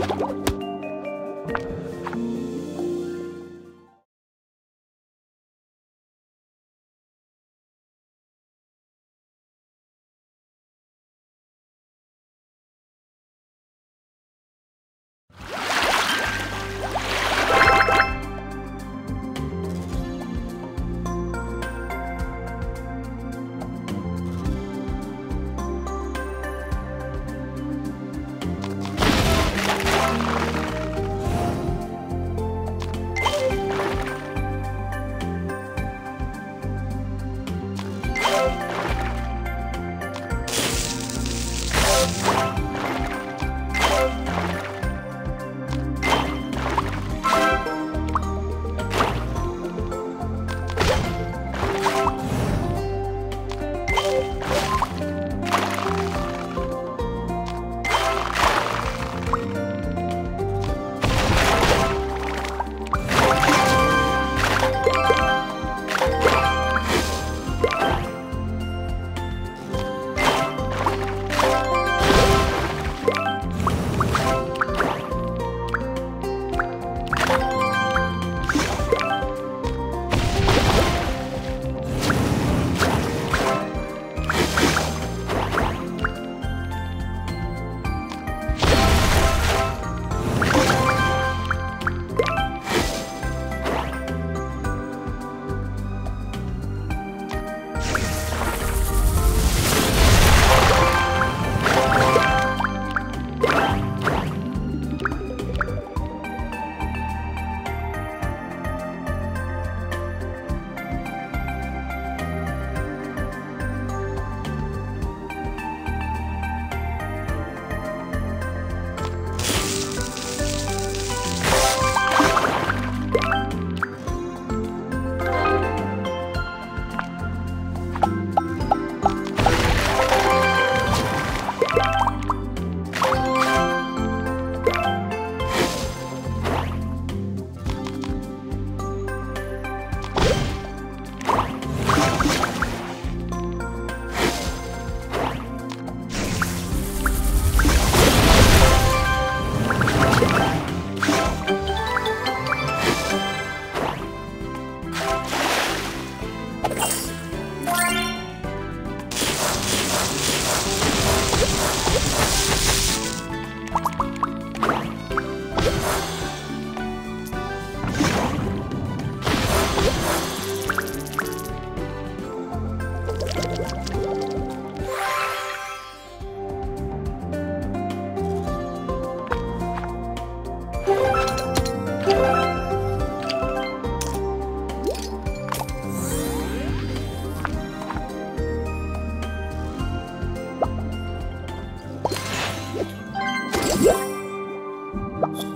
you 막.